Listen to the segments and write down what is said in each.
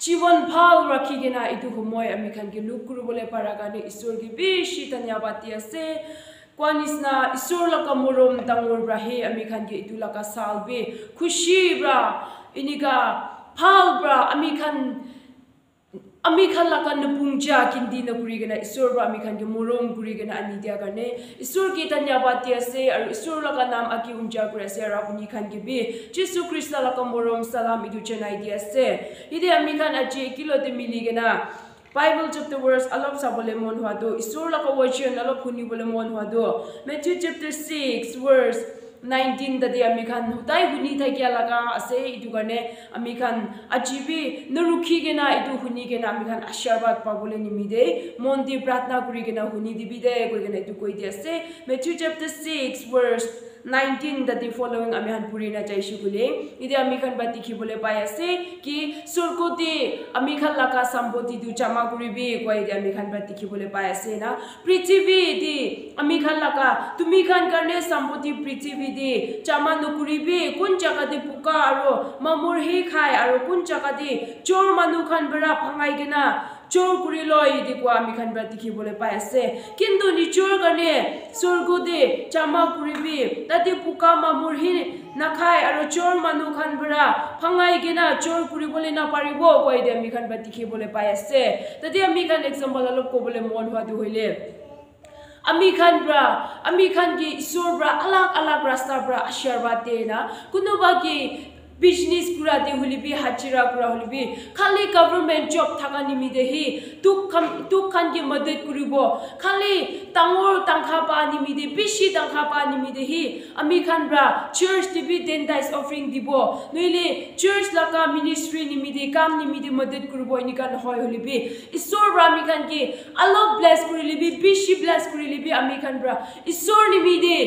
जीवन भाल रखी ना इतु हुमोय अमी खान के लुक कुरु बोले पारा गाने ईश्वर की बेशी धन्यवाद से क्वानिसना ईश्वर लका मुरोम तंगुर ब्राहे अमी खान আমি খান লাকা নপুং জা কিন্দি না কুরি গনা ঈশ্বর বা আমি খান কে মরম কুরি গনা আনি দিয়া গনে ঈশ্বর কে তন্যাবাতি আছে আর ঈশ্বর লাকা নাম আকি উঞ্জা কুরে আছে আর আপনি খান কে বি যীশু খ্রিস্ত লাকা মরম সালাম ইদু চেনাই দি আছে ইদে আমি খান আজি কিলো তে মিলি গনা বাইবেল চ্যাপ্টার ওয়ার্স আলব সাবলে মন হওয়া তো ঈশ্বর লাকা ওয়াচন আলব ফুনি বলে মন হওয়া তো Matthew chapter six verse 19 da dia mikhan hutai huni tha kya laga ase itu gane amikhan ajibi nurukhi ge na itu huni ge na amikhan ashirwad pa bole nimi de mondi pratna kuri ge na huni dibi de koi ge na itu koi dia ase Matthew chapter 6 verse নাইনটিনটাতে following আমি হান পুরি না চাইছি বলে, ইদে আমি খান বা দেখিবলৈ পাই আছে কি? চুরকতে আমি খান লাগা সম্পত্তিটো জমা কৰিবি কয় দে আমি খান বা দেখিবলৈ পাই আছে না? পৃথিৱী দি, আমি খান লাগা তুমি খান কাৰণে সম্পত্তি পৃথিৱী দি জমা নকৰিবি কোন জেগাতে পোকা আৰু মামুৰ সেই খায় আৰু কোন জেগাতে চোৰ মানুহ খান বেৰা ভাঙাই কিনা চোৰ কৰি লয় কোৱা আমি খান পৰা দেখিবলৈ পাই আছে। কিন্তু নিজৰ কাৰণে চোৰগুদি চামা পুৰিবি তাতে পোকা মামুৰহি নাখাই আৰু চোৰ মানুহ খান পৰা ফাঙাই কিনে চোৰ কৰিবলৈ নাপাৰিব কয় দে আমি খান পৰা দেখিবলৈ পাই আছে। তাতে আমি খান এক্সাম্পল অলপ ক'বলৈ মন হোৱাটো হ'লে আমি খান পৰা আমি খান কি ঈশ্বৰ পৰা আলাক আলাক ৰাস্তাৰ পৰা আশীৰ্বাদ দিয়ে না। কোনোবা কি mi business kura de huli bi hachira kura huli bi khali government job thaka nimi de hi tuk kham tuk khan ge madad kuribo khali tangor tangkha pa nimi de bishi tangkha pa nimi de hi ami khan bra church de bi ten dice offering dibo noile church la ka ministry nimi de kam nimi de madad kuribo ini kan hoy huli bi isor bra ami khan ge alok bless kurili bi bishi bless kurili bi ami khan bra isor nimi de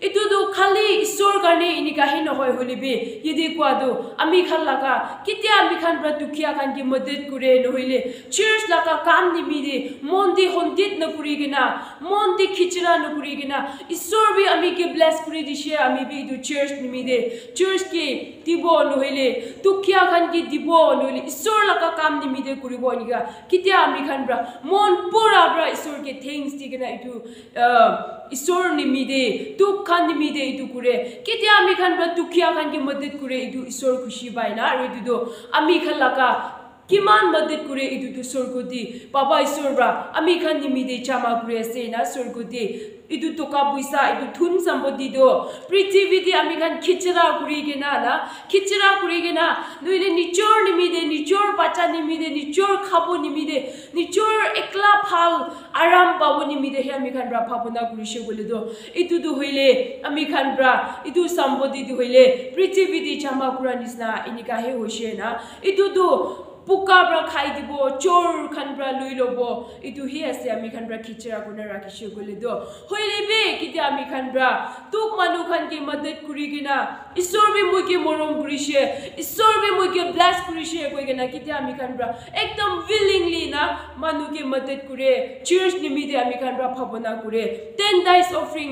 itu do khali isor garne ini ka hin hoy holi be yidi kwa do ami khan laka kitya ami khan bra tukya khan ki madad kure no hoile church laka kam ni mi de mondi hondit na kuri gina mondi khichra no kuri gina isor bi ami ke bless kuri di she ami bi du church ni mi de church ki tibo no hoile tukya khan ki dibo no hoile isor laka kam ni mi de ami khan ba tukya khan ki madad kure itu isor khushi bai na aru itu do ami khan laka kiman madad kure itu tu sorgodi baba isor ba ami khan ni mi de chama kure se na sorgodi itu to ka buisa itu thun sambodi do prithvi di ami khan khichra kuri ge na khichra kuri ge na nuile nichor ni mi de nichor pacha ni mi de nichor khabo ni mi de nichor ekla phal aram pabu ni mi de he ami khan bra phapuna kuri she bole do itu du hoile ami khan bra itu sambodi du hoile prithvi di chama kura nisna inika he hoishe na itu du পোকা পৰা খাই দিব চোৰ খান পৰা লৈ ল'ব এইটো সি আছে আমি খান পৰা খিচৰা গুণে ৰাখিছোঁ গ'লেতো হৈলে বে কেতিয়া আমি খান পৰা তোক মানুহ খান কি মদত কৰি কিনে ঈশ্বৰ বি মই কি মৰম কৰিছে ঈশ্বৰ বি মই কি ব্লাছ কৰিছে কৈ কিনে কেতিয়া আমি খান পৰা একদম উইলিংলি না মানুহ কি মদত কৰে চিৰ্চ নিমিতে আমি খান পৰা ভাৱনা কৰে টেন ডাইছ অফৰিং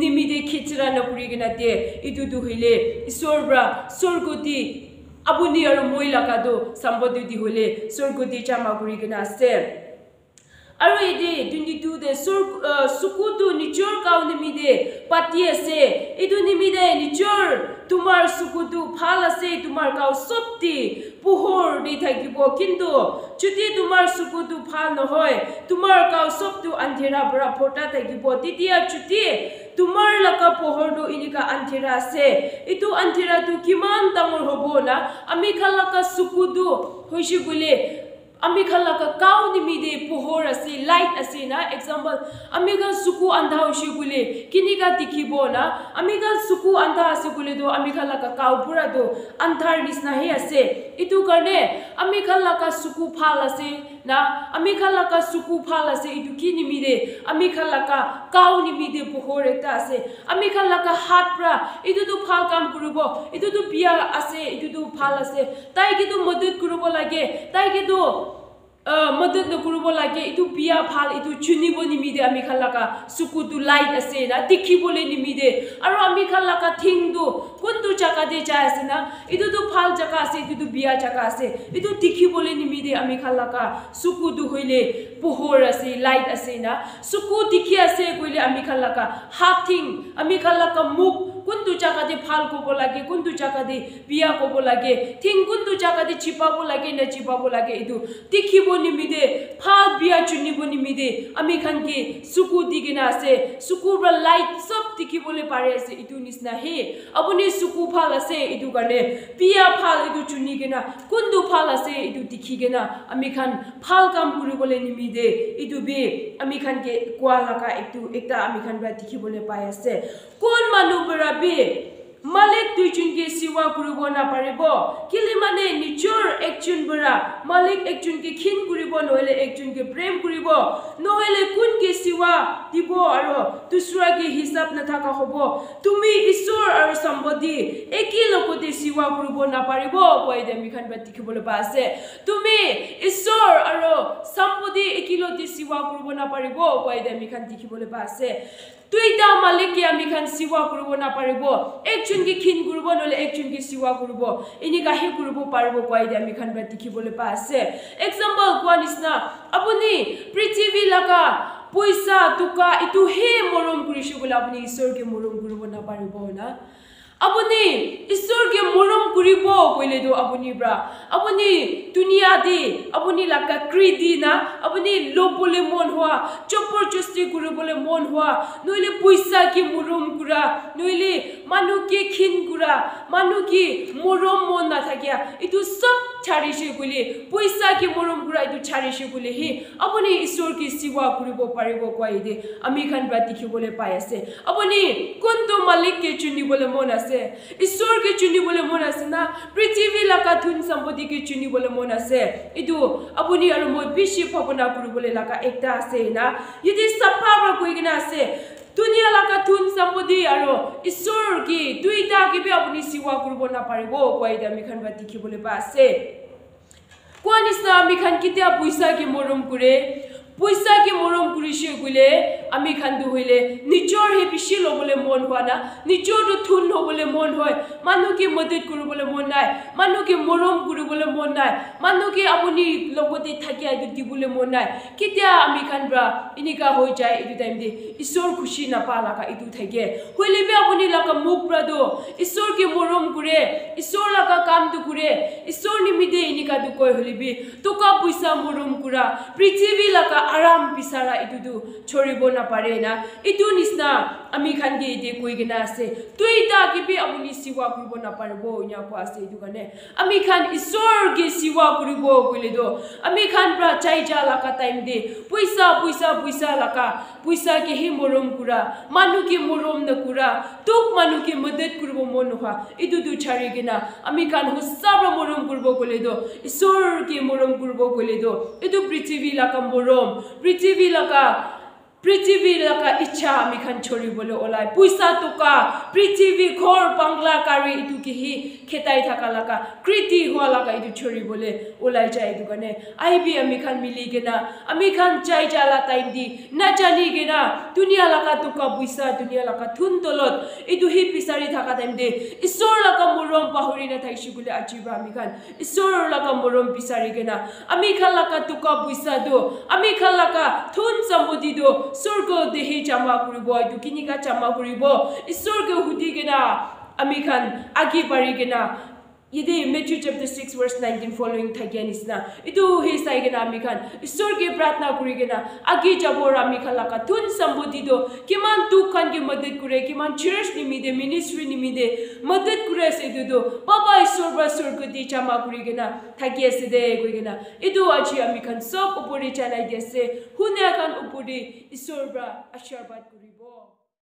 নিমিতে খিচৰা নকৰি কিনে দিয়ে এইটোতো হৈলে ঈশ্বৰ পৰা স্বৰ্গতি अब दो, अरू मैले सबदु दि सुरगुटी चामागुरी नस aru ide 22 de sur sukutu nichor kaun nimi de pati ase idu nimi de nichor tumar sukutu phal ase tumar kau sopti puhor di thakibo kintu chuti tumar sukutu phal no hoy tumar kau soptu andhera bra phota thakibo titia chuti tumar laka pohor do inika anthera se itu anthera tu kiman tamor hobo na ami khalaka আমিখালক কাউ নিমিদে পোহর আছে light আছে না example আমি গান সুকু আন্ধা হয়েছে বলে কিনিকা দেখিব না আমি গান সুকু আন্ধা আছে বলে তো আমি খালাক কাউ পুরা তো আন্ধার নিচিনাহে আছে এইটো কারণে আমি খালাক সুকু ফাল আছে suku na ami khalaka suku phal ase itu ki ni mi de ami khalaka kau ni mi de pohor ekta ase ami khalaka hat pra itu tu phal kam kurubo itu tu biya ase itu tu phal ase tai ki tu madud kurubo lage tai ki tu मदद कुरुबो लागे, इतु पिया फाल, इतु चुनिबो निमिदे आमी खालाका सुकु तु light असे ना तिखि बोले निमिदे अरो आमी खालाका थिंग दु कुंतु जका दे जा असे ना इतु दु फाल जका असे, इतु दु बिया जका असे, इतु तिखि बोले निमिदे आमी खालाका सुकु दु होइले पोहर असे, लाइट असे ना सुकु तिखि असे, कोइले आमी खालाका। हाथिंग आमी खालाका मुख কোন জাগাতে ফাল কব লাগে কোন জাগাতে বিয়া কব লাগে থিং কোন জাগাতে চিপাব লাগে না চিপাব লাগে এই তিখিব নিমিদে ফাল বিয়া চুনিব নিমিদে আমি খান চকু দি দিগে আছে চকুৰ পৰা লাইট চব দেখিবলে পাৰে আছে এই নিচিনা হে আপুনি চুকু ফাল আছে এই কাৰণে বিয়া ফাল এই চুনি কিনা কোনটো কোন ফাল আছে এই দেখি কিনা আমি খান ফাল কাম করবলে নিমিদে এই বে আমি খানকে কোৱা কোয়া এইটো এটা আমি খান বা দেখিবলে পাই আছে কোন মানুহ পৰা khan ba tikhi bole pai ase kon manu bara be মালিক দুইজনকে সেৱা কৰিব নাপাৰিব কেলে মানে নিজৰ একজন বৰা মালিক একজনকে ক্ষীণ কৰিব নহলে একজনকে প্ৰেম কৰিব নহলে কোনকে সেৱা দিব আৰু দুচৰাকে হিচাপ নাথাকা হ'ব তুমি ঈশ্বৰ আৰু সম্বন্ধি একে লগতে সেৱা কৰিব নাপাৰিব কয় দে আমি খান দেখিবলৈ পোৱা আছে তুমি ঈশ্বৰ আৰু সম্বন্ধি একেলগতে সেৱা কৰিব নাপাৰিব কয় দে আমি খান দেখিবলৈ পোৱা আছে দুইটা মালিকে আমি খান সেৱা কৰিব নাপাৰিব। একজনকে ক্ষীণ কৰিব নহ'লে একজনকে সেৱা কৰিব। এনেকুৱাহে কৰিব পাৰিব কোৱাই দিয়ে আমি খান দেখিবলৈ পাই আছে। এক্সাম্পল কোৱা নিচিনা আপুনি পৃথিৱী লগা পইচা টকা এইটোহে মৰম কৰিছোঁ বোলে আপুনি ঈশ্বৰকে মৰম কৰিব নাপাৰিব না? আপুনি ঈশ্বৰকে মৰম কৰিব কৈলেতো আপুনি পৰা আপুনি দুনিয়া দি আপুনি লাকা কৃতি না আপুনি ল'বলৈ মন হোৱা জবৰদস্তি কৰিবলৈ মন হোৱা নহ'লে পইচা কি মৰম কৰা নহ'লে মানুহকে ক্ষীণ কৰা মানুহ কি মৰম মন নাথাকিয়া এইটো চব ছাড়িছে বুলি পইচা কি মৰম কৰা এইটো ছাড়িছে বুলি আপুনি ঈশ্বৰকে সেৱা কৰিব পাৰিব কোৱাই দে আমি খান পৰা দেখিবলৈ পাই আছে। আপুনি কোনটো মালিককে চুনিবলৈ মন আছে? ঈশ্বৰকে চুনিবলৈ মন আছে না? পৃথিৱী লগা ধুন সম্পত্তিকে চুনিবলৈ মন আছে? এইটো আপুনি আৰু মই বেছি ভাৱনা কৰিবলৈ লগা একটা আছে না? চাফা কৈ কিনে আছে। দুনিয়া লগা ধুন সম্পত্তি আৰু ঈশ্বৰ কি দুইটা কিবি আপুনি সেৱা কৰিব নাপাৰিব কোৱাই আমি খান পৰা দেখিবলৈ পাই আছে কোৱা নিচিনা আমি খান কেতিয়া পইচাকে মৰম কৰে পইচাকে মৰম কৰিছে বোলে আমি খান্দু হইলে নিজৰ হে বেছি ল'বলৈ মন হোৱা না নিজৰটো থুন হ'বলৈ মন হয়। মানুহকে মদত কৰিবলৈ মন নাই মানুহকে মৰম কৰিবলৈ মন নাই মানুহকে আপুনি লগতে থাকি এইটো দিবলৈ মন নাই। কেতিয়া আমি খান পৰা এনেকুৱা হৈ যায় এইটো টাইম দি ঈশ্বৰ খুচি নাপা লগা এইটো থাকে। হইলেবি আপুনি লগা মুখ পৰাটো ঈশ্বৰকে মৰম কৰে ঈশ্বৰ লগা কামটো কৰে ঈশ্বৰ নিমিত্তে এনেকুৱাটো কয় হলিবি টকা পইচা মৰম কৰা পৃথিৱী লগা আৰাম বিচাৰা এইটোতো চৰিব নাপাৰে না। এইটো নিচিনা আমি খান দি এতিয়া কৈ কিনে আছে তই এটা কিবি আপুনি সেৱা কৰিব নাপাৰিব কোৱা আছে এইটো কাৰণে আমি খান ঈশ্বৰকে সেৱা কৰিব কৈলেতো আমি খান পৰা চাই যা লগা টাইম দে পইচা পইচা পইচা লগা পইচাকেহে মৰম কৰা মানুহকে মৰম নকৰা তোক মানুহকে মদত কৰিব মন নোহোৱা এইটোতো চাৰি কিনা আমি খান সঁচাৰ মৰম কৰিব গ'লেতো ঈশ্বৰকে মৰম কৰিব গ'লেতো এইটো পৃথিৱী লগা মৰম পৃথিৱী লগা পৃথিৱী লগা ইচ্ছা আমি খান চৰিবলৈ ওলাই। পইচা টকা পৃথিৱী ঘৰ বাংলা কাৰি এইটো কিহি খেতাই থকা লগা কৃতি হোৱা লগা এইটো চৰিবলৈ ওলাই যায় এইটো কাৰণে। আহিবি আমি খান মিলি কিনা আমি খান চাই যালা টাইম দি নাজানি কিনা ধুনীয়া লগা টকা পইচা ধুনীয়া লগা থুন তলত এইটো সি বিচাৰি থকা টাইম দি। ঈশ্বৰ লগা মৰম পাহৰি নাথাকিছোঁ বুলি আজিবা আমি খান। ঈশ্বৰৰ লগা মৰম বিচাৰি কিনা আমি খান লগা টকা পইচাটো আমি খান লগা থুন সম্পত্তিটো স্বৰ্গ দেহি জমা কৰিব এইটো কিনিকা জমা কৰিব ঈশ্বৰকে সুধি কিনা আমি খান আগি পাৰি কিনা ছিক্স ভাৰ্ছ নাইনটিন ফলোয়িং থাকে নিচিনা এইটো সেই চাই কিনা আমি খান ঈশ্বৰকে প্ৰাৰ্থনা কৰি কিনা আগি যাবৰ আমি খান লগা থুন সম্পত্তিটো কিমান দুখ খানকে মদত কৰে কিমান চাৰ্চ নিমিদে মিনিষ্ট্ৰী নিমিদে মদত কৰি আছে এইটোতো পাপা ঈশ্বৰ পৰা স্বৰ্গ দি জমা কৰি কিনা থাকি আছে দে কৈ কিনা এইটো আজি আমি খান চব ওপৰি চালাই দি আছে শুনে খান